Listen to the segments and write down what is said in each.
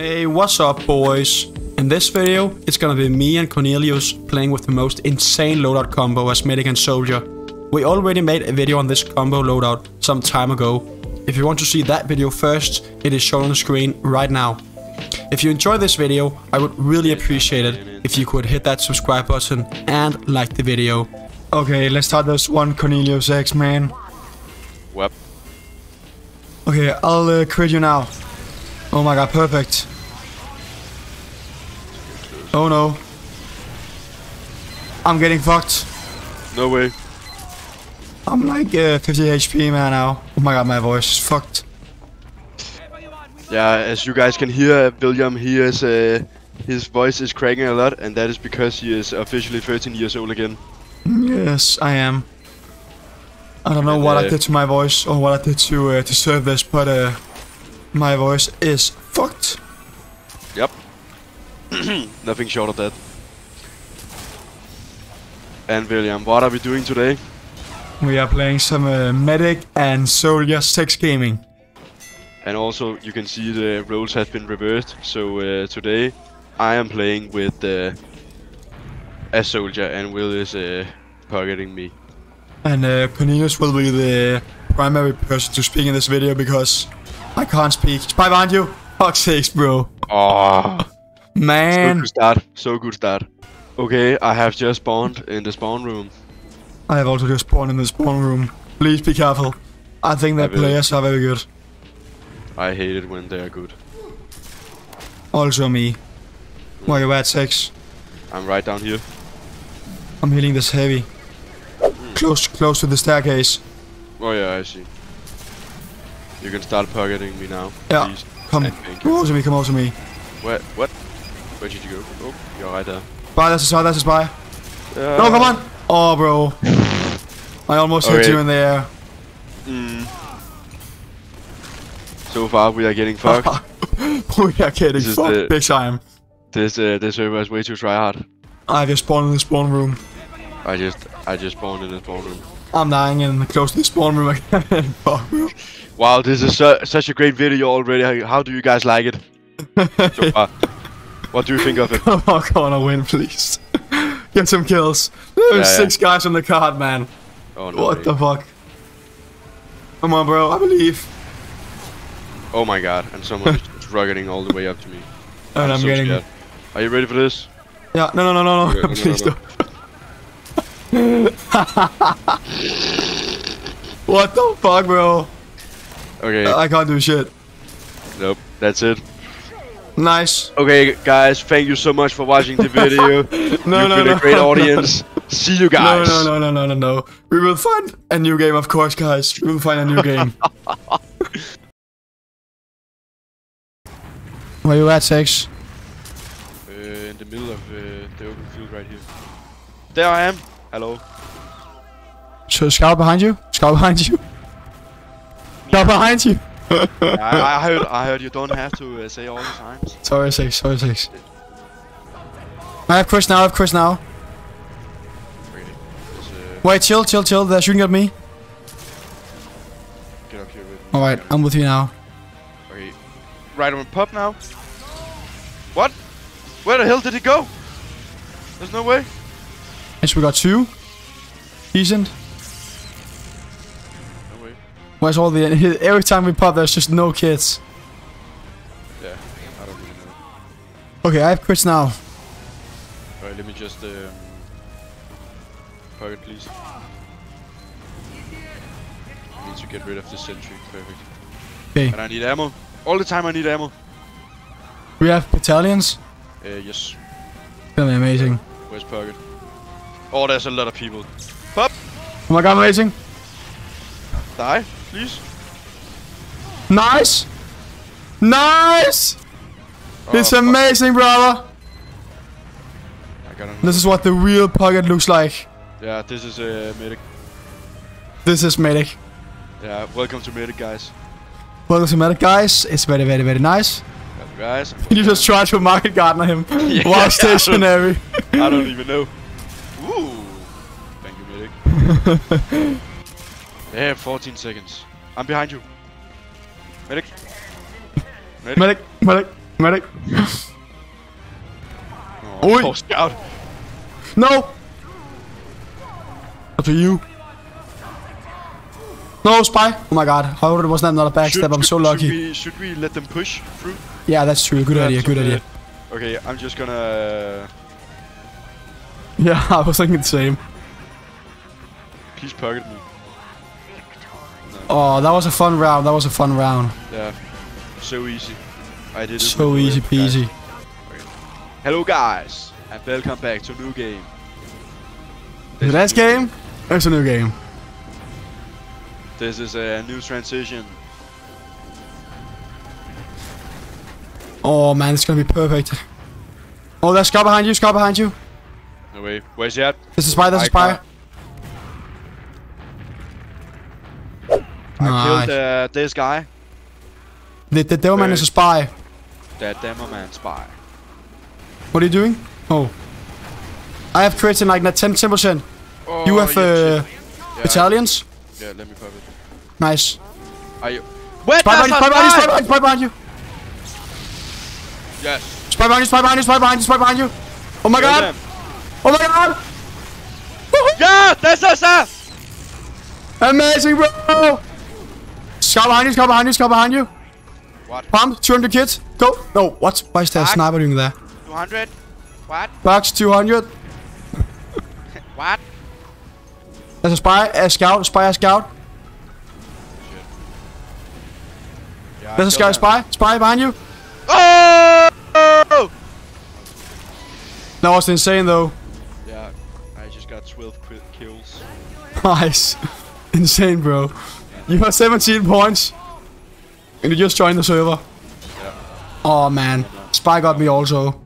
Hey, what's up boys? In this video, it's gonna be me and Cornelius playing with the most insane loadout combo as medic and soldier. We already made a video on this combo loadout some time ago. If you want to see that video first, it is shown on the screen right now. If you enjoy this video, I would really appreciate it if you could hit that subscribe button and like the video. Okay, let's start this one Cornelius X, man. Web. Okay, I'll uh, crit you now. Oh my god, perfect. Oh no. I'm getting fucked. No way. I'm like uh, 50 HP man now. Oh my god, my voice is fucked. Yeah, as you guys can hear, William, he is, uh, his voice is cracking a lot, and that is because he is officially 13 years old again. Yes, I am. I don't know And, what I uh, did to my voice or what I did to uh, deserve this, but uh, my voice is fucked. Yep. Nothing short of that. And William, what are we doing today? We are playing some uh, Medic and Soldier 6 Gaming. And also, you can see the roles have been reversed. So uh, today, I am playing with uh, a soldier, and Will is uh, targeting me. And uh, Cornelius will be the primary person to speak in this video because I can't speak. Spy behind you! Fuck sakes, bro. Oh, Man. so good start. So good start. Okay, I have just spawned in the spawn room. I have also just spawned in the spawn room. Please be careful. I think that I players are very good. I hate it when they are good. Also me. Where you at, 6? I'm right down here. I'm hitting this heavy. Hmm. Close, close to the staircase. Oh yeah, I see. You can start targeting me now. Yeah. Please. Come, come over to me, come over to me. Where? What? Where did you go? Oh, you're right there. Spy, that's a spy, that's a spy. Uh, No, come on! Oh, bro. I almost hit you in the air. Mm. So far, we are getting fucked. we are getting This is fucked the- big time. this uh, this server is way too tryhard. I just spawned in the spawn room. I just I just spawned in the spawn room. I'm dying in close to the spawn room again. Wow, this is su such a great video already. How, do you guys like it so far? what do you think of it? Oh, come on, come on, I'll win, please. Get some kills. There's Yeah, six guys on the card, man. Oh no! what way. the fuck? Come on, bro, I believe. Oh my god! And someone is just rocketing all the way up to me. And I'm, so getting. scared. Are you ready for this? Yeah, no, no, no, no, Okay, no, no, no, no. don't. what the fuck, bro? Okay. I can't do shit. nope. That's it. Nice. Okay, guys. Thank you so much for watching the video. No, You've no, been no, a great no, audience. See you No, guys. no, no, no, no, no, no. We will find a new game, of course, guys. We will find a new game. Where you at, Sex? Uh, in the middle of uh, the open field right here. There I am. Hello. So, scout behind you? Scout behind you? Scout behind you! I, I heard. I heard you don't have to uh, say all the times. Sorry, Sex, sorry, Sex. I have crits now, I have crits now. Just, uh, Wait, chill, chill, chill. They're shooting at me. get up here with me. Alright, I'm with you now. Okay. Right on pop now. What? Where the hell did he go? There's no way. Yes, we got two. Decent. No. Where's all the... Every time we pop, there's just no kids. Yeah. I don't really know. Okay, I have crits now. Alright, let me just um. Pocket, please. I need to get rid of the sentry. Perfect. Okay. And I need ammo. All the time I need ammo. We have battalions. Uh, yes. Really amazing. Where's Pocket? Oh, there's a lot of people. Oh my god, amazing. Die, please. Nice! Nice! It's Oh, fuck. amazing, brother! I. This is what the real pocket looks like. Yeah, this is a uh, medic. This is Medic. Yeah, welcome to medic, guys. Welcome to Medic, guys. It's very, very, very nice. Welcome, guys. You just try to market gardener him Yeah, I while don't- stationary. I don't even know. they have 14 seconds. I'm behind you. Medic. Medic. Medic, medic. Medic. Oh, poor scout. No! Up to you. No, spy! Oh my god, how it was that not a backstab? I'm so should lucky. we, should we let them push through? Yeah, that's true. Good idea, good idea. Okay, I'm just gonna... Yeah, I was thinking the same. Please pocket me. Oh, that was a fun round. That was a fun round. Yeah. So easy. I did it. So easy the guys. peasy. Hello guys, and welcome back to new game. The last game? It's a new game. This is a new transition. Oh man, it's gonna be perfect. Oh, there's a Scar behind you, Scar behind you. No way. Where's he at? This is Spy, this is I Spy. I killed uh, this guy. The, the Demoman is a spy. That demo man spy. What are you doing? Oh. I have in like 10 10%. Oh, You have uh, Yeah, battalions? Yeah, let me pop it. Nice. Are you? Wait, Spy behind you, spy behind you, spy behind you, spy behind you. Yes. Spy behind you, spy behind you, spy behind you, spy behind you. Oh my Kill god! them. Oh my god! Yeah, that's us. Uh. Amazing, bro! Scar behind you, Scar behind you, Scar behind you. What? Pump, 200 kids. Go! No, what? Why is there a sniper doing there? 200. What? Box 200. What? There's a spy, a scout, spy, a scout. Yeah, There's a scout, spy, spy behind you. Oh! That was insane though. Yeah, I just got 12 kills. Nice. Insane, bro. You have 17 points. And you just joined the server. Yeah. Oh man. Spy got me also.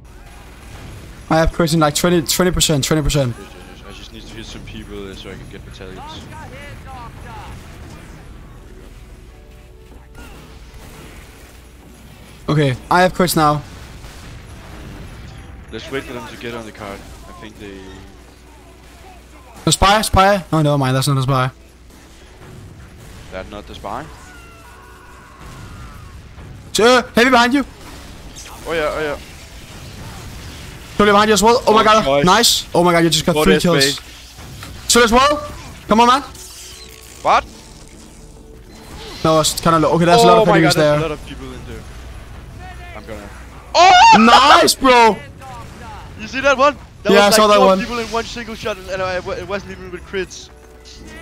I have crits in like 20, 20%, 20%. Yes, yes, yes. I just need to hit some people so I can get battalions. Okay, I have crits now. Let's wait for them to get on the card. I think they... A spy, spy. Oh, never mind, that's not a spy. They're not the spy. Sir, heavy behind you. Oh yeah, oh yeah. Totally behind you as well. Oh my god, choice. nice. Oh my god, you just got What three kills. So as well. Come on, man. What? No, it's kind of low. Okay, there's a lot oh of my enemies god, there. a lot of people in there. I'm gonna... Oh! nice, bro. You see that one? That Yeah, I was saw like that four one. people in one single shot and I, it wasn't even with crits.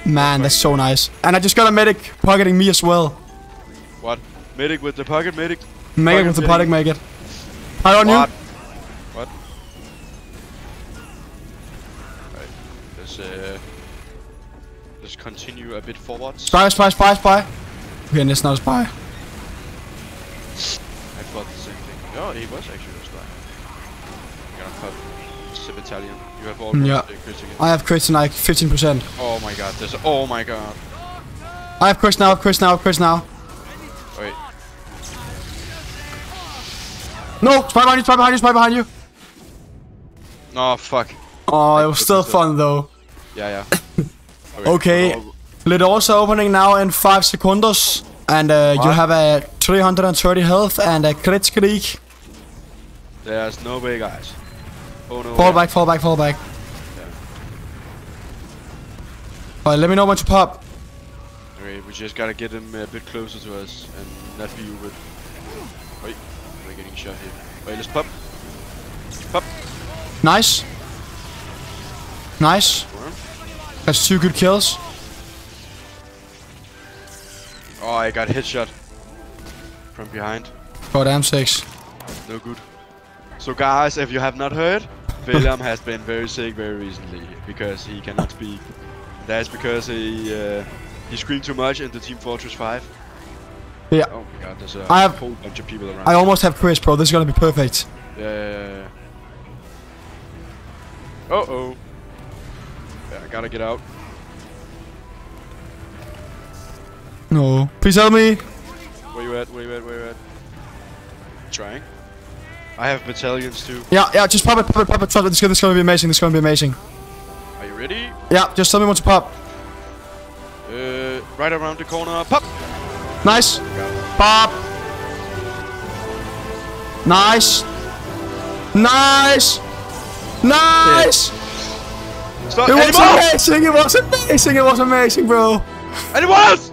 Man, that's so nice. And I just got a medic pocketing me as well. What? Medic with the pocket medic? Pocket with the pocket medic. panic, make it. Hi on What? you. What? Right. Let's uh... Let's continue a bit forward. Spy, spy, spy, spy. Okay, and it's not a spy. I thought the same thing. Oh, he was actually a spy. I'm gonna pop the battalion. You have almost Yeah. I have crits in like 15%. Oh my god, there's... Oh my god. I have crits now, I have crits now, I have crits now. Wait. No, spy behind you, spy behind you, spy behind you. No, fuck. Oh, it was still fun though. Yeah, yeah. Okay. Oh, Lid also opening now in 5 seconds. And uh, you have a 330 health and a crit streak. there's no way, guys. Oh no. Fall back, fall back, fall back. Alright, let me know when to pop. Okay, we just gotta get him a bit closer to us and not be with. Wait, we're getting shot here. Wait, let's pop. Pop. Nice. Nice. That's two good kills. Oh, I got headshot from behind. Goddamn six. No good. So, guys, if you have not heard, William has been very sick very recently because he cannot speak. That's because he uh, he screamed too much in the Team Fortress 5. Yeah. Oh my god, there's a I have- whole bunch of people around. I almost have crits, bro. This is gonna be perfect. Yeah, yeah, yeah, yeah. Uh oh. Yeah, I gotta get out. No. Please help me. Where you at? Where you at? Where you at? Trying. I have battalions too. Yeah, yeah, just pop it, pop it, pop it. Trust me, this is gonna be amazing, this is gonna be amazing. Are you ready? Yeah, just tell me when to pop. Uh, right around the corner, pop! Nice. Pop! Nice! Nice! Nice! Yeah. It was amazing, it was amazing, it was amazing, bro! And it was!